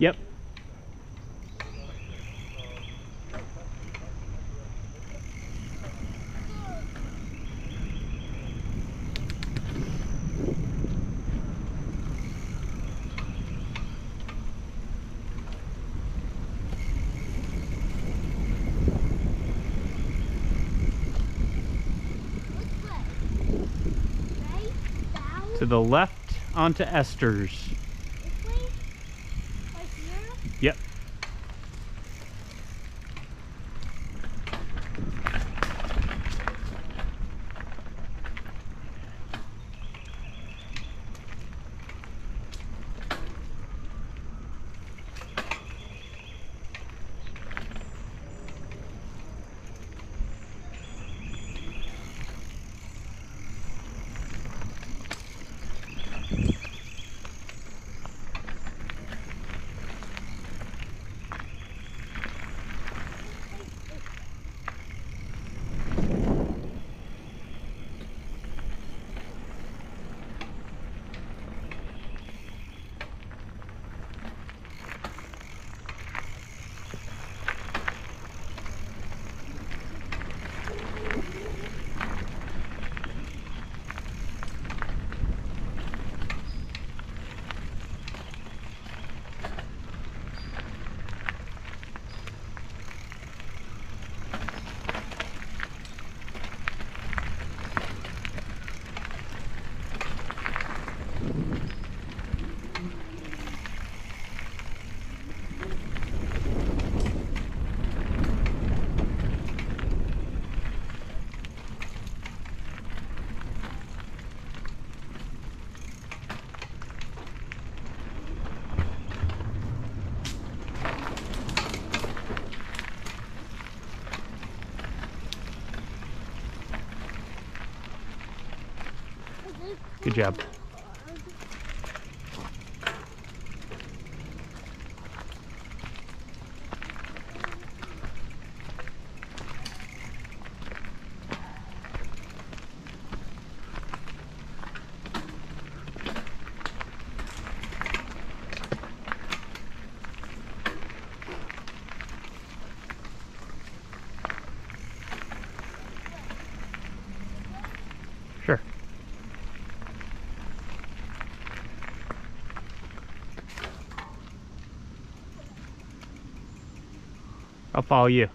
Yep. To the left onto Esther's. Yep. Good job. I'll follow you.